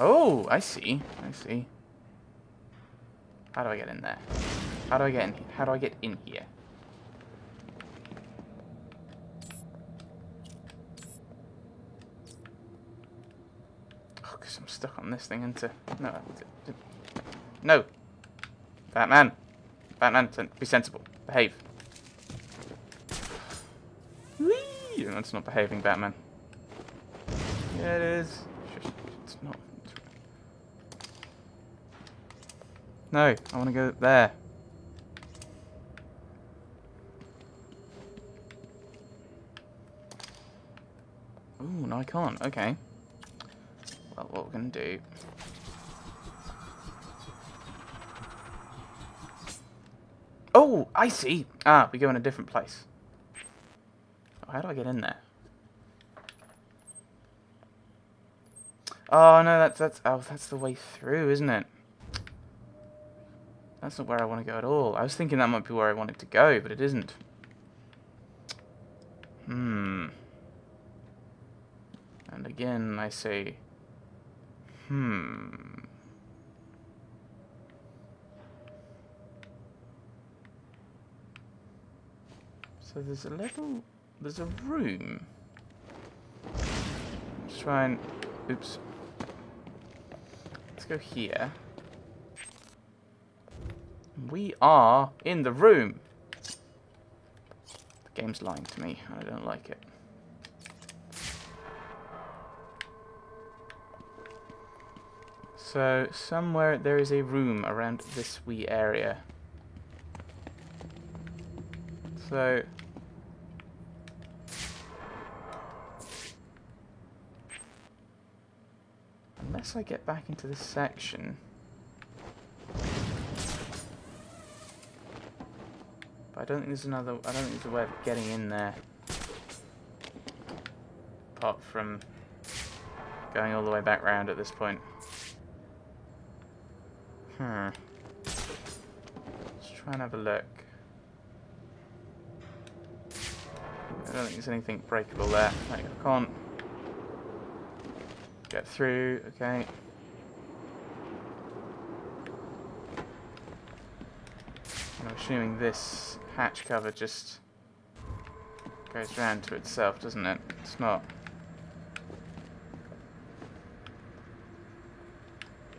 Oh, I see. I see. How do I get in there? How do I get in? How do I get in here? Oh, because I'm stuck on this thing into no, no. Batman, Batman, be sensible. Behave. Whee! That's not behaving, Batman. Yeah, it is. It's not. No, I want to go there. Ooh, no, I can't. Okay. Well, what we're going to do... Oh, I see. Ah, we go in a different place. How do I get in there? Oh no, that's that's oh that's the way through, isn't it? That's not where I want to go at all. I was thinking that might be where I wanted to go, but it isn't. Hmm. And again, I say, hmm. So there's a little, there's a room. Let's try and, oops. Let's go here. We are in the room. The game's lying to me. I don't like it. So, somewhere there is a room around this wee area. So... Unless I get back into this section... But I don't think there's another... I don't think there's a way of getting in there. Apart from going all the way back round at this point. Hmm. Let's try and have a look. I don't think there's anything breakable there. I can't get through. Okay. I'm assuming this hatch cover just goes round to itself, doesn't it? It's not.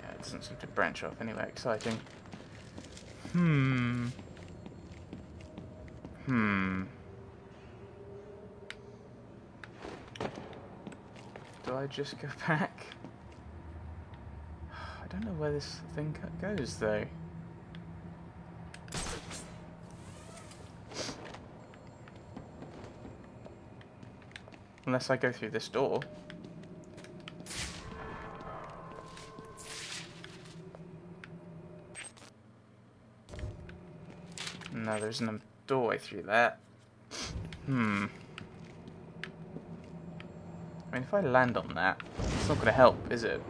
Yeah, it doesn't seem to branch off anywhere exciting. Hmm. Hmm. Do I just go back? I don't know where this thing goes, though. Unless I go through this door. No, there's no doorway through that. Hmm. I mean, if I land on that, it's not going to help, is it?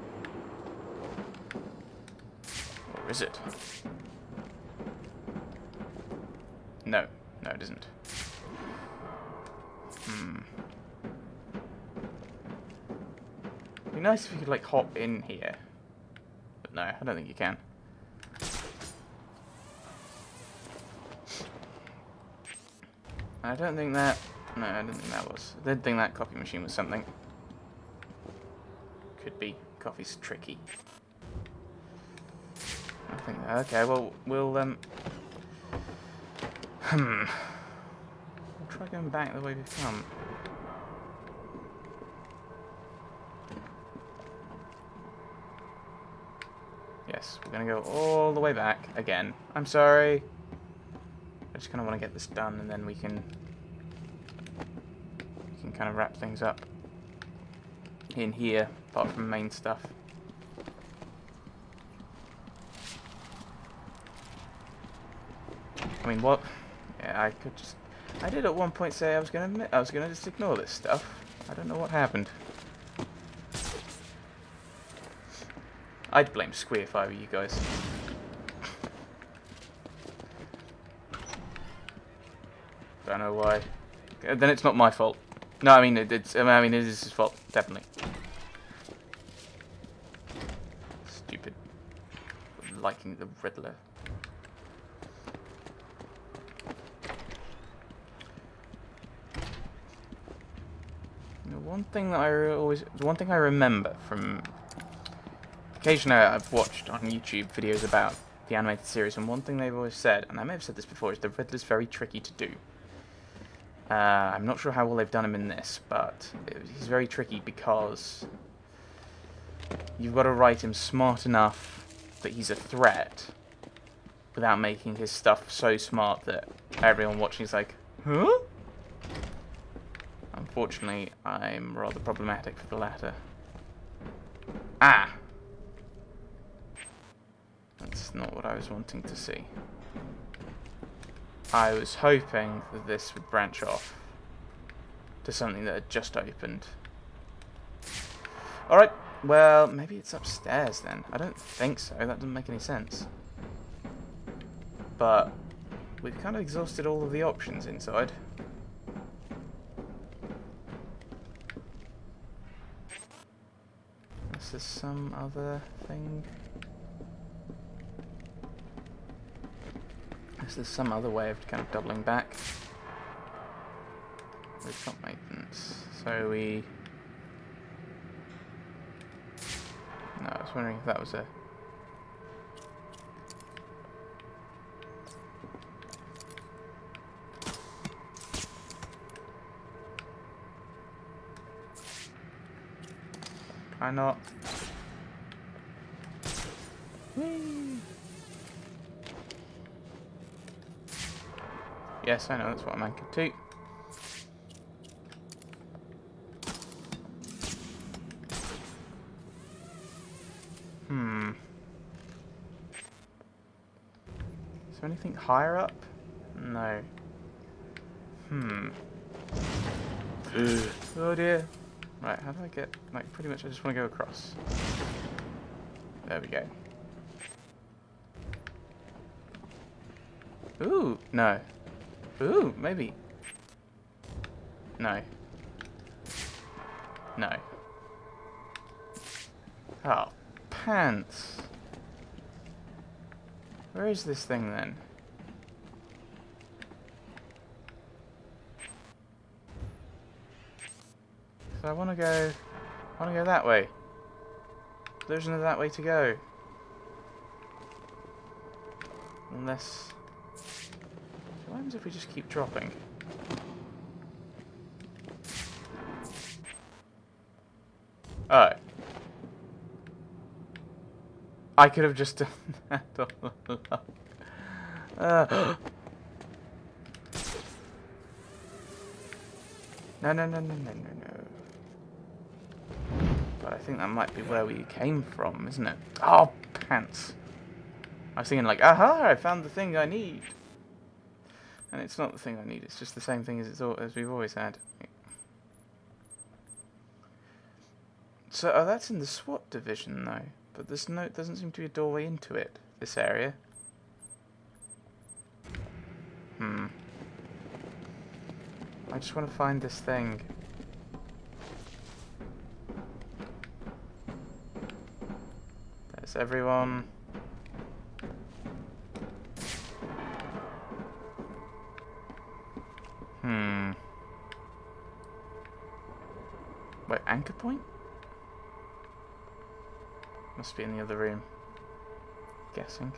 Or is it? No. No, it isn't. Hmm. Be nice if you could, like, hop in here. But no, I don't think you can. I don't think that... No, I didn't think that was. I did think that coffee machine was something. Could be. Coffee's tricky. I think... Okay, well, we'll... um. Hmm. We'll try going back the way we've come. Yes, we're going to go all the way back again. I'm sorry. I just kind of want to get this done and then we can we can kind of wrap things up in here apart from main stuff. I mean, what? Yeah, I could just. I did at one point say I was gonna. I was gonna just ignore this stuff. I don't know what happened. I'd blame Squee if I were you guys. Don't know why. Uh, then it's not my fault. No, I mean it, it's. I mean it is his fault, definitely. Stupid. Liking the Riddler. Know, one thing that I always, the one thing I remember from occasionally I've watched on YouTube videos about the animated series, and one thing they've always said, and I may have said this before, is the Riddler's very tricky to do. Uh, I'm not sure how well they've done him in this, but he's very tricky because you've got to write him smart enough that he's a threat without making his stuff so smart that everyone watching is like, huh? Unfortunately, I'm rather problematic for the latter. Ah! That's not what I was wanting to see. I was hoping that this would branch off to something that had just opened. Alright, well, maybe it's upstairs then. I don't think so. That doesn't make any sense. But we've kind of exhausted all of the options inside. This is some other thing. This is some other way of kind of doubling back. Rooftop maintenance. So we No, I was wondering if that was a... Why not? Whee! Yes, I know, that's what I'm anchored to. Hmm. Is there anything higher up? No. Hmm. oh dear. Right, how do I get... Like, pretty much I just want to go across. There we go. Ooh, no. Ooh, maybe. No. No. Oh, pants. Where is this thing then? So I want to go... I want to go that way. There's no that way to go. Unless... What happens if we just keep dropping? Oh. I could have just done that. Uh. No, no, no, no, no, no, no. But I think that might be where we came from, isn't it? Oh, pants. I was thinking like, aha, I found the thing I need. And it's not the thing I need, it's just the same thing as, it's all, as we've always had. So, oh, that's in the SWAT division, though. But this note doesn't seem to be a doorway into it, this area. Hmm. I just want to find this thing. There's everyone. Anchor point? Must be in the other room. Guessing.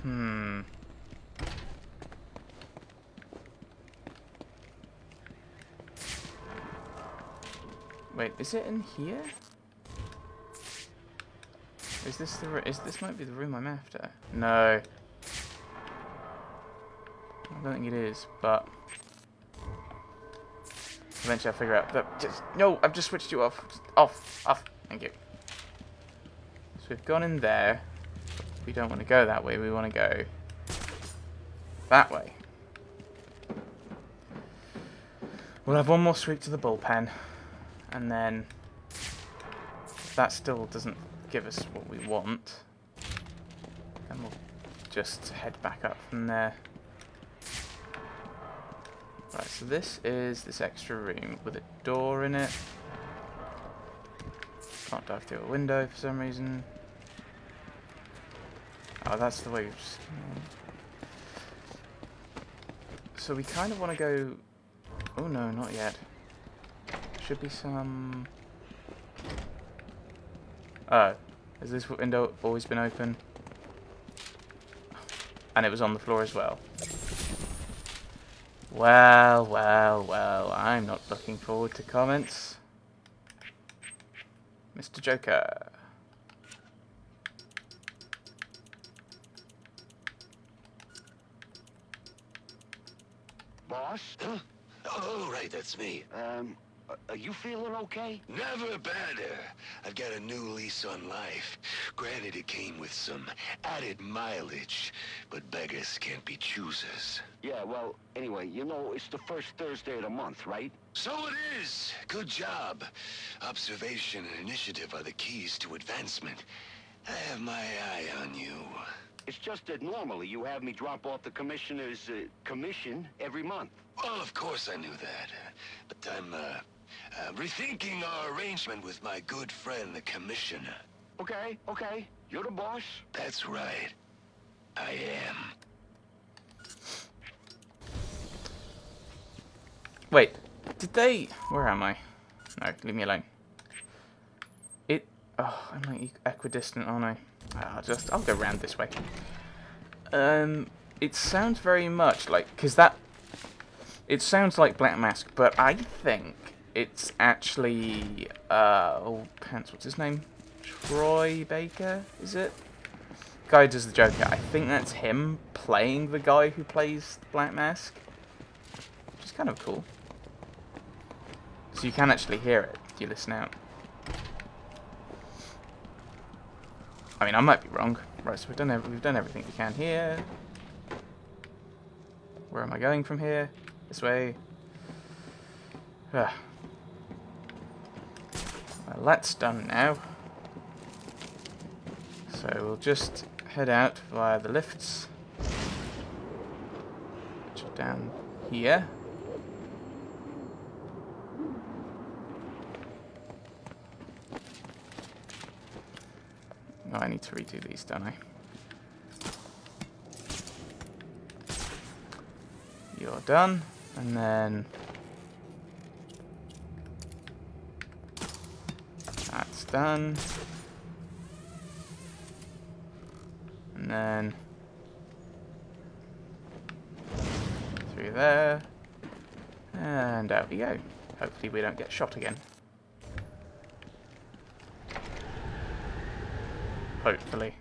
Hmm. Wait, is it in here? Is this the is this might be the room I'm after? No. I don't think it is, but Eventually I'll figure out that just no, I've just switched you off. Just off, off. Thank you. So we've gone in there. We don't want to go that way, we want to go that way. We'll have one more sweep to the bullpen, and then that still doesn't give us what we want, then we'll just head back up from there. Right, so this is this extra room with a door in it. Can't dive through a window for some reason. Oh, that's the way we've... So we kind of want to go... Oh no, not yet. Should be some... Oh, has this window always been open? And it was on the floor as well. Well, well, well, I'm not looking forward to comments. Mr. Joker. Boss? Huh? Oh, right, that's me. Um, are you feeling okay? Never better. I've got a new lease on life. Granted, it came with some added mileage, but beggars can't be choosers. Yeah, well, anyway, you know, it's the first Thursday of the month, right? So it is. Good job. Observation and initiative are the keys to advancement. I have my eye on you. It's just that normally you have me drop off the commissioner's uh, commission every month. Well, of course I knew that. But I'm, uh, uh, rethinking our arrangement with my good friend, the Commissioner. Okay, okay. You're the boss. That's right. I am. Wait, did they... Where am I? No, leave me alone. It... Oh, I'm like equidistant, aren't I? Ah, I'll just... I'll go round this way. Um, it sounds very much like... Because that... It sounds like Black Mask, but I think it's actually... Uh, oh, pants, what's his name? Troy Baker, is it? Guy does the Joker. I think that's him playing the guy who plays Black Mask. Which is kind of cool. So you can actually hear it if you listen out. I mean, I might be wrong. Right, so we've done ev we've done everything we can here. Where am I going from here? This way. Ah. Well, that's done now. So we'll just head out via the lifts. Which are down here. Oh, I need to redo these, don't I? You're done, and then that's done, and then through there, and out we go. Hopefully we don't get shot again. Hopefully.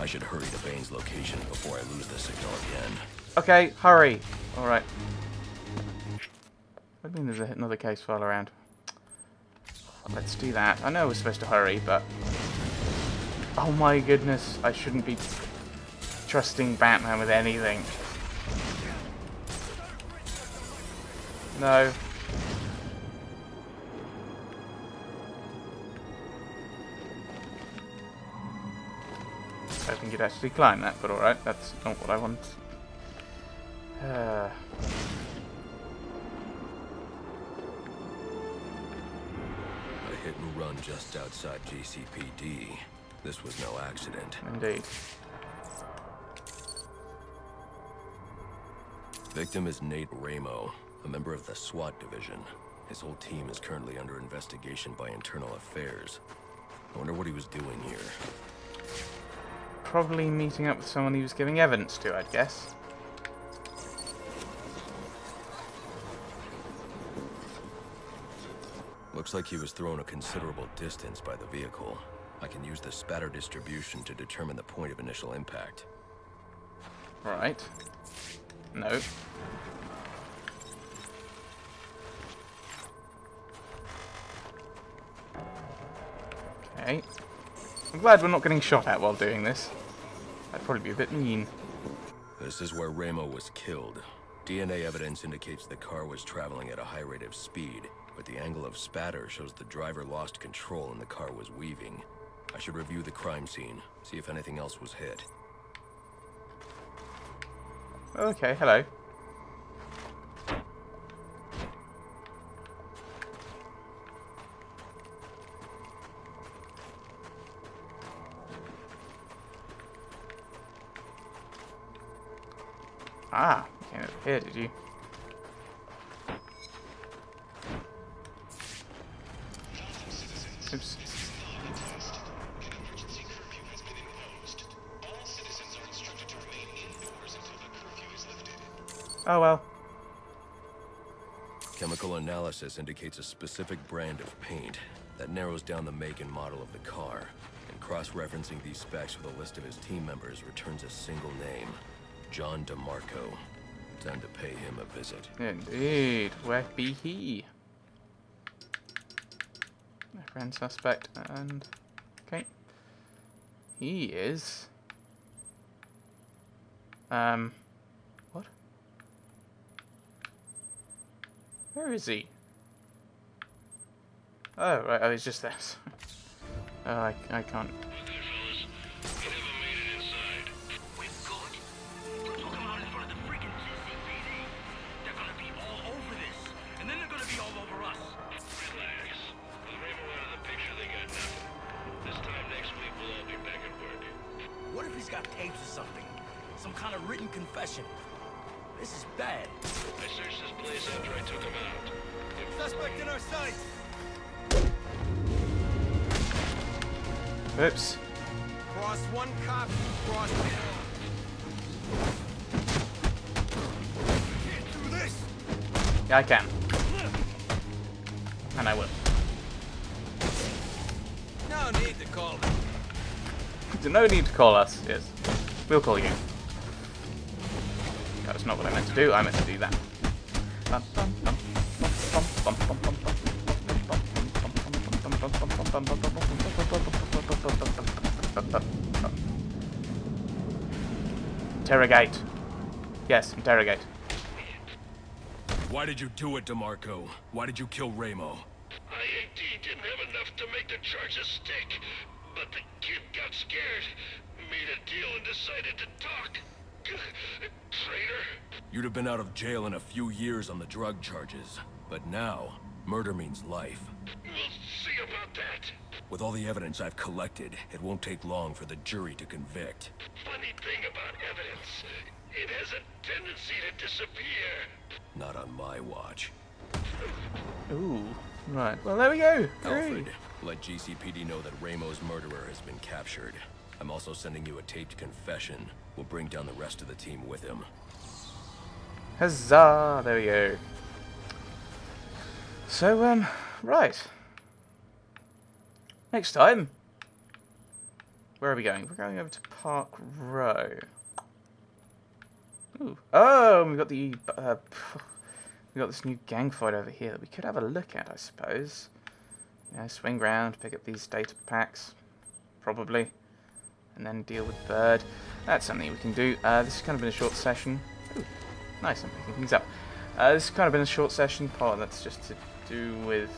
I should hurry to Bane's location before I lose the signal again. Okay, hurry. Alright. I mean there's another case file around. Let's do that. I know we're supposed to hurry, but... Oh my goodness, I shouldn't be trusting Batman with anything. No. I think you'd actually climb that, but alright, that's not what I want. Uh, Hit and run just outside GCPD. This was no accident. indeed. Victim is Nate Ramo, a member of the SWAT division. His whole team is currently under investigation by Internal Affairs. I wonder what he was doing here. Probably meeting up with someone he was giving evidence to, I'd guess. Looks like he was thrown a considerable distance by the vehicle. I can use the spatter distribution to determine the point of initial impact. Right. No. Okay. I'm glad we're not getting shot at while doing this. That'd probably be a bit mean. This is where Ramo was killed. DNA evidence indicates the car was traveling at a high rate of speed, but the angle of spatter shows the driver lost control and the car was weaving. I should review the crime scene, see if anything else was hit. Okay, hello. Ah, you came up here, did you? Indicates a specific brand of paint that narrows down the make and model of the car. And cross-referencing these specs with a list of his team members returns a single name. John DeMarco. Time to pay him a visit. Indeed. Where be he? My friend suspect and okay. He is um what? Where is he? Oh right, oh he's just this. oh I I can't We're good. We'll come out in front of the freaking GCPD. They're gonna be all over this, and then they're gonna be all over us. Relax. With Raymond out of the picture, they got nothing. This time next week, we'll all be back at work. What if he's got tapes or something? Some kind of written confession? This is bad. I searched this place after I took him out. If Suspect in our sights. Oops. Cross one cop, cross Can't do this. Yeah I can. And I will. No need to call them. No need to call us, yes. We'll call you. That's not what I meant to do, I meant to do that. Interrogate. Yes, interrogate. Why did you do it, DeMarco? Why did you kill Ramo? IA didn't have enough to make the charges stick, but the kid got scared, made a deal and decided to talk. Traitor. You'd have been out of jail in a few years on the drug charges. But now, murder means life. We'll see about that. With all the evidence I've collected, it won't take long for the jury to convict. Funny thing about evidence, it has a tendency to disappear. Not on my watch. Ooh. Right. Well, there we go. Alfred, Hooray. let GCPD know that Ramo's murderer has been captured. I'm also sending you a taped confession. We'll bring down the rest of the team with him. Huzzah! There we go. So, um, right. Next time. Where are we going? We're going over to Park Row. Ooh. Oh, we've got the uh, we got this new gang fight over here that we could have a look at, I suppose. You know, swing round, pick up these data packs, probably, and then deal with Bird. That's something we can do. Uh, this has kind of been a short session. Ooh, nice, I'm picking things up. Uh, this has kind of been a short session. Part that's just to do with.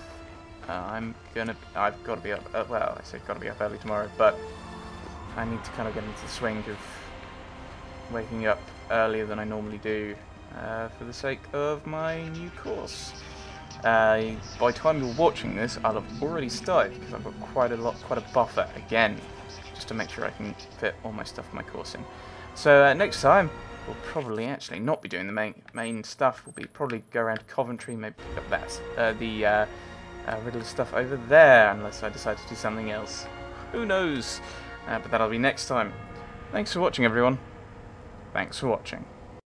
Uh, I'm gonna. I've got to be up. Uh, well, I said got to be up early tomorrow, but I need to kind of get into the swing of waking up earlier than I normally do uh, for the sake of my new course. Uh, by the time you're watching this, I'll have already started because I've got quite a lot, quite a buffer again, just to make sure I can fit all my stuff my course in. So uh, next time, we'll probably actually not be doing the main main stuff. We'll be probably go around to Coventry, maybe pick up that uh, the uh, uh, stuff over there, unless I decide to do something else. Who knows? Uh, but that'll be next time. Thanks for watching, everyone. Thanks for watching.